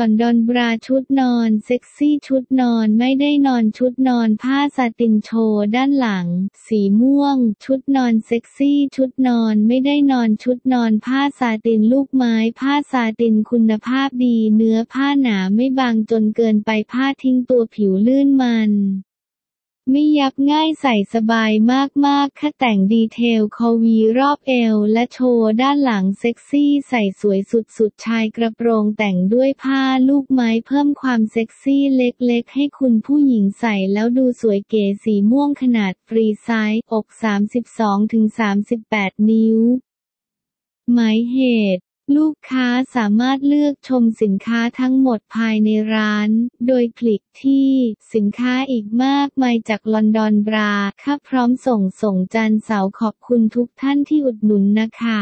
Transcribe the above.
LondonBra ชุดนอน เซ็กซี่ชุดนอนไม่ได้นอนชุดนอนผ้าซาตินโชว์ด้านหลัง สีม่วง ชุดนอนเซ็กซี่ชุดนอนไม่ได้นอนชุดนอนผ้าซาตินลูกไม้ผ้าซาตินคุณภาพดี เนื้อผ้าหนาไม่บางจนเกินไปผ้าทิ้งตัวผิวลื่นมัน ไม่ยับง่ายใส่สบายมากๆ ค่ะแต่ง detail คอ V รอบเอว และโชว์ด้านหลังเซ็กซี่ใส่สวยสุดๆ ชายกระโปรงแต่งด้วยผ้าลูกไม้เพิ่มความเซ็กซี่เล็กๆ ให้คุณผู้หญิงใส่แล้วดูสวยเก๋สีม่วงขนาด free size อก 32-38 นิ้ว หมายเหตุ ลูกค้าสามารถเลือกชมสินค้าทั้งหมดภายในร้าน โดยคลิกที่สินค้าอีกมากมายจาก LondonBra ค่าพร้อมส่งส่งจันเสาขอบคุณทุกท่านที่อุดหนุนนะคะ